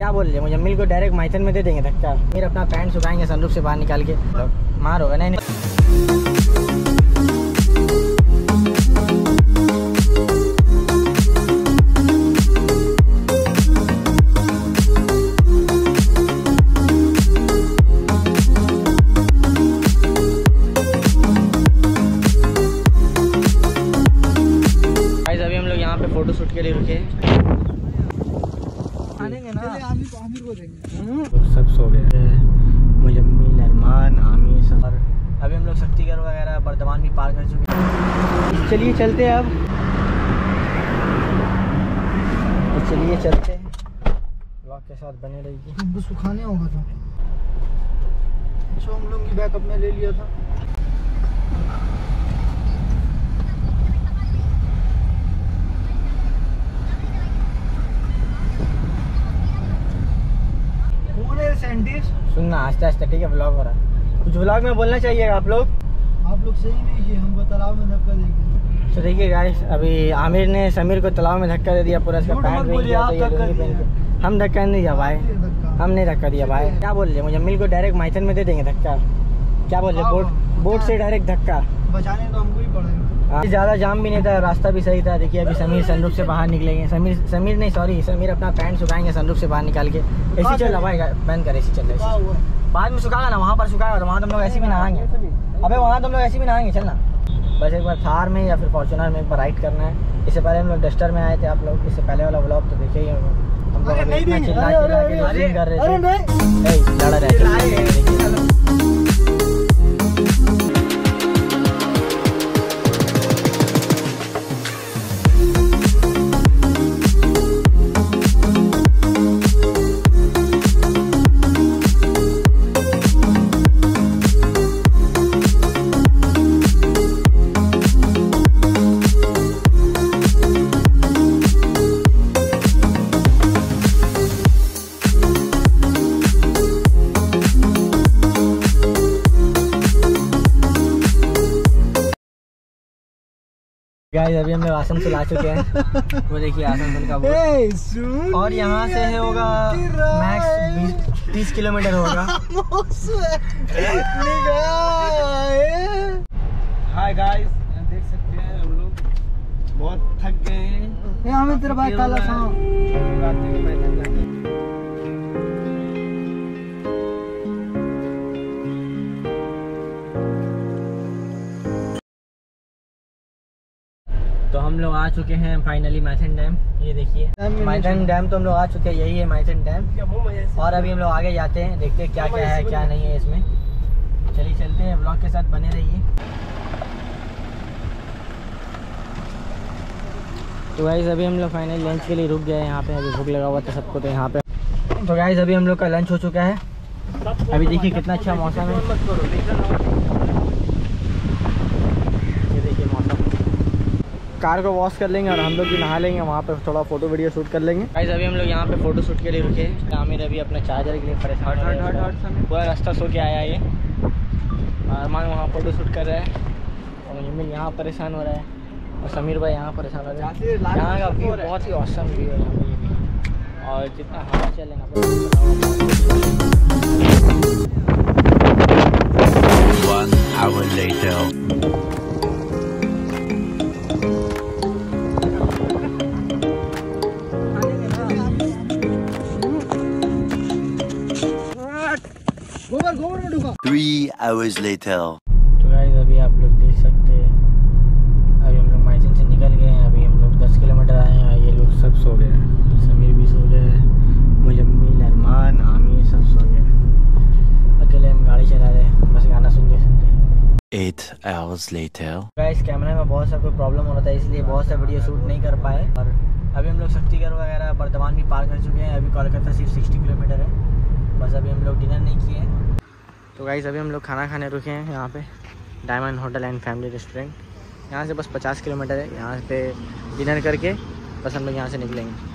क्या बोल रहे मुजम्मिल को डायरेक्ट माइथन में दे देंगे धक्का फिर अपना पैंट सुखाएँगे सनरूफ से बाहर निकाल के। मार होगा नहीं हम लोग यहाँ पे फ़ोटो शूट के लिए रुके ना। लोग सब सो गए मुजम्मिल अरमान आमिर सब। अभी हम लोग शक्तिगढ़ वगैरह बर्दमान भी पार कर चुके हैं। चलिए चलते हैं अब। तो चलिए चलते हैं। ब्लॉग के साथ बने रहिए। सुखाने होगा था अच्छा हम लोग की बैकअप में ले लिया था। सुनना आस्ते आस्ते ठीक है ब्लॉग हो रहा है। कुछ ब्लॉग में बोलना चाहिए आप लोग? आप लोग सही नहीं किए हमको तालाब में धक्का देंगे तो देखिए गाइस अभी आमिर ने समीर को तालाब में धक्का दे दिया पूरा इसका पैंट तो पहन हम धक्का नहीं दिया भाई। हमने धक्का दिया भाई। क्या बोल रहे मुझे मिल को डायरेक्ट माइथन में दे देंगे धक्का। क्या बोल रहे हाँ, बोट से डायरेक्ट धक्का। बचाने तो हमको ही पड़ेगा हाँ, ज़्यादा जाम भी नहीं था रास्ता भी सही था। देखिए अभी समीर सनरूफ से बाहर निकलेंगे। समीर समीर नहीं सॉरी समीर अपना पैंट सुखाएँगे सनरूफ से बाहर निकाल के। एसी सुखा चल रहा बंद कर एसी चल रहा है। बाद में सुखाएगा ना वहाँ पर सुखाएगा तो वहाँ तुम लोग ऐसे भी नहाएँगे। अबे वहाँ तुम लोग ऐसे भी नहाएँगे चलना बस एक बार थार में या फिर फॉर्चुनर में एक बार राइड करना है। इससे पहले हम लोग डस्टर में आए थे आप लोग। इससे पहले वाला ब्लॉग तो देखे ही होंगे। हम लोग अभी चिल्ला चिल्ला के कर रहे थे। नहीं रहे गाइस अभी हम आसन से ला चुके हैं। वो देखिए आसनसोल का बोर्ड और यहाँ से है होगा मैक्स तीस किलोमीटर होगा। हाय गाइस देख सकते हैं हम लोग। बहुत थक गए हैं। हमें तेरा भाई काला सा तो हम लोग आ चुके हैं फाइनली मैथन डैम ये देखिए। डैम में मैथन डैम तो हम लोग आ चुके हैं, यही है मैथन डैम और अभी हम लोग आगे जाते हैं, देखते हैं क्या क्या है, क्या नहीं है इसमें। चलिए चलते हैं ब्लॉग के साथ बने रहिए। तो गाइज़ अभी हम लोग फाइनली लंच के लिए रुक गए हैं, यहाँ पे अभी भूख लगा हुआ था सबको तो यहाँ पे। तो गाइज़ अभी हम लोग का लंच हो चुका है। अभी देखिए कितना अच्छा मौसम है ये देखिए मौसम कार को वॉश कर लेंगे और हम लोग भी नहा लेंगे वहाँ पे थोड़ा फ़ोटो वीडियो शूट कर लेंगे। गाइज़ अभी हम लोग यहाँ पे फ़ोटो शूट के लिए रुके। हैं आमिर अभी अपने चार्जर के लिए परेशान। पूरा रास्ता सो के आया ये। और अरमान वहाँ फ़ोटो शूट कर रहा है। और मुजम्मिल यहाँ परेशान हो रहा है। और समीर भाई यहाँ परेशान हो रहा है। यहाँ का व्यू बहुत ही औसम व्यू है और जितना हवा चलेगा Three hours later. तो गाइस अभी आप लोग देख सकते हैं। अभी हम लोग माइथन से निकल गए हैं। अभी हम लोग 10 किलोमीटर आए हैं। ये लोग सब सो गए हैं। समीर भी सो गए हैं। मुजम्मिल अरमान आमिर सब सो गए हैं। अकेले हम गाड़ी चला रहे हैं। बस गाना सुनते सुनते Eight hours later. गाइस कैमरे में बहुत सा कोई प्रॉब्लम हो रहा था इसलिए बहुत सा वीडियो शूट नहीं कर पाए। और अभी हम लोग शक्तिगढ़ वगैरह बर्दमान भी पार कर चुके हैं। अभी कोलकाता सिर्फ़ सिक्सटी किलोमीटर है। बस अभी हम लोग डिनर नहीं किए। हैं तो गाइज़ अभी हम लोग खाना खाने रुके हैं यहाँ पे diamond hotel and family restaurant यहाँ से बस 50 किलोमीटर है, यहाँ पे डिनर करके बस हम लोग यहाँ से निकलेंगे।